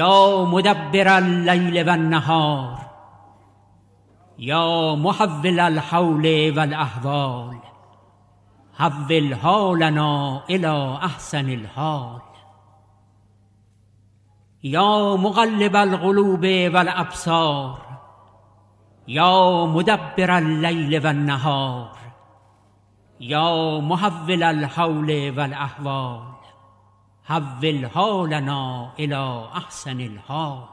يا مدبر الليل والنهار يا محول الحول والأحوال حول حالنا إلى أحسن الحال. يا مغلب القلوب والأبصار يا مدبر الليل والنهار يا محول الحول والأحوال حول حالنا إلى أحسن الحال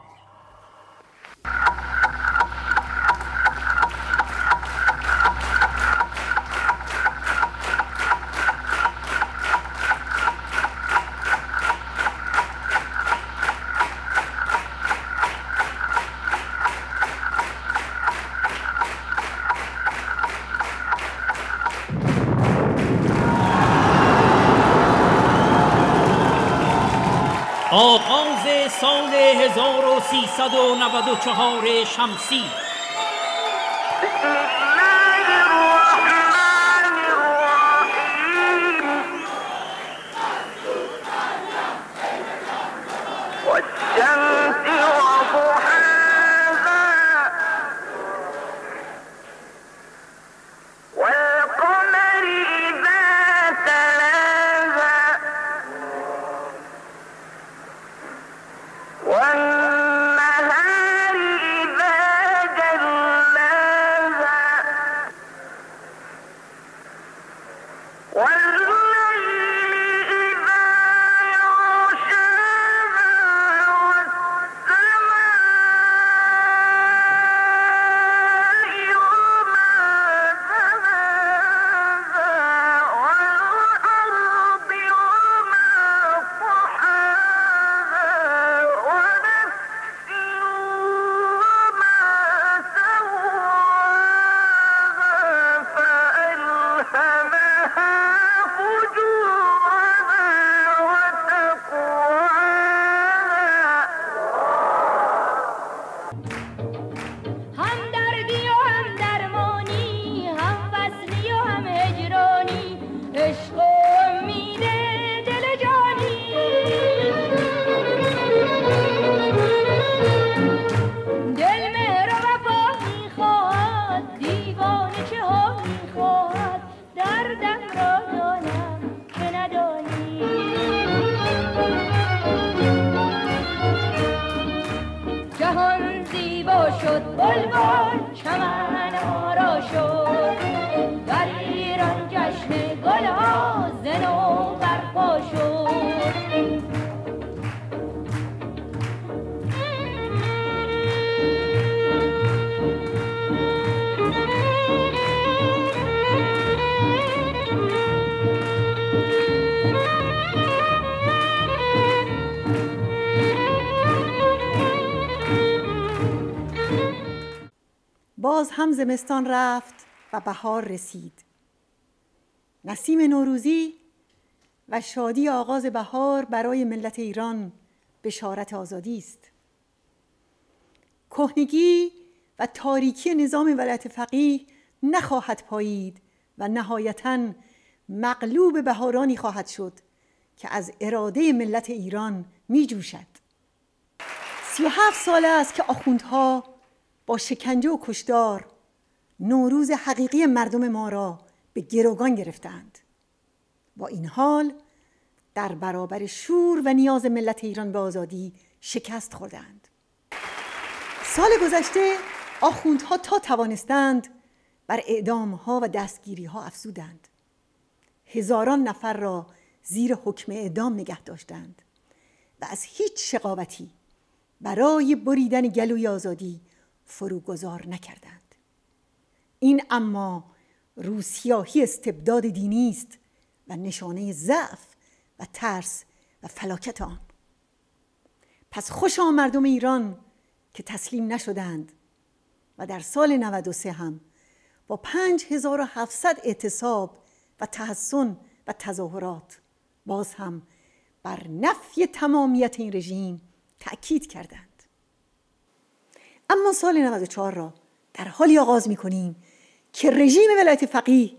آغاز سال 1394 شمسی. Wow! شد بلبل چمن باز هم زمستان رفت و بهار رسید. نسیم نوروزی و شادی آغاز بهار برای ملت ایران بشارت آزادی است. کهنگی و تاریکی نظام ولایت فقیه نخواهد پایید و نهایتا مغلوب بهارانی خواهد شد که از اراده ملت ایران می جوشد سی و هفت ساله است که آخوندها با شکنجه و کشدار نوروز حقیقی مردم ما را به گروگان گرفتند. با این حال در برابر شور و نیاز ملت ایران به آزادی شکست خوردند. سال گذشته آخوندها تا توانستند بر اعدامها و دستگیریها افزودند. هزاران نفر را زیر حکم اعدام نگه داشتند و از هیچ شقاوتی برای بریدن گلوی آزادی فروگذار نکردند. این اما روسیاهی استبداد دینی است و نشانه ضعف و ترس و فلاکت آن. پس خوشا مردم ایران که تسلیم نشدند و در سال 93 هم با 5700 اعتصاب و تحسن و تظاهرات باز هم بر نفی تمامیت این رژیم تأکید کردند. اما سال 94 را در حالی آغاز می کنیم که رژیم ولایت فقیه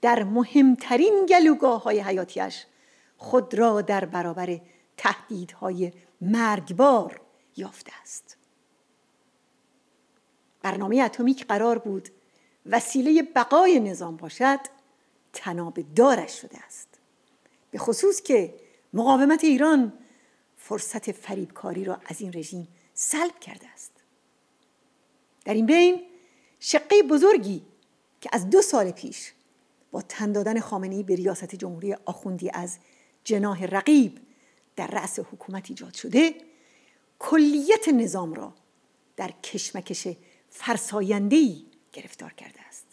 در مهمترین گلوگاه های حیاتیش خود را در برابر تهدیدهای مرگبار یافته است. برنامه اتمیک قرار بود وسیله بقای نظام باشد تناب دارش شده است. به خصوص که مقاومت ایران فرصت فریبکاری را از این رژیم سلب کرده است. در این بین شقه بزرگی که از دو سال پیش با تن دادن خامنه‌ای به ریاست جمهوری آخوندی از جناح رقیب در رأس حکومت ایجاد شده کلیت نظام را در کشمکش فرساینده‌ای گرفتار کرده است.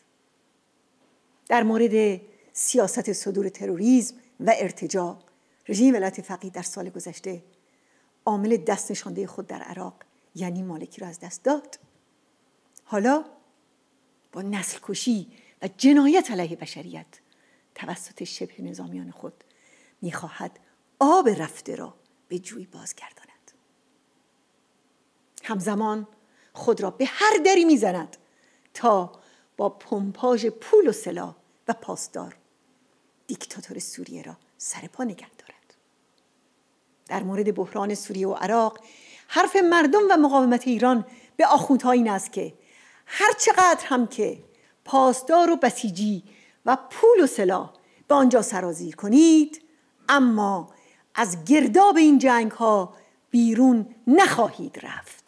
در مورد سیاست صدور تروریسم و ارتجاع رژیم ولایت فقیه در سال گذشته عامل دست نشانده خود در عراق یعنی مالکی را از دست داد. حالا با نسل کشی و جنایت علیه بشریت توسط شبه نظامیان خود می‌خواهد آب رفته را به جوی بازگرداند. همزمان خود را به هر دری می‌زند تا با پمپاژ پول و سلاح و پاسدار دیکتاتور سوریه را سر پا نگه دارد. در مورد بحران سوریه و عراق حرف مردم و مقاومت ایران به آخوندها این است که هر چقدر هم که پاسدار و بسیجی و پول و سلاح به آنجا سرازیر کنید اما از گرداب این جنگ ها بیرون نخواهید رفت.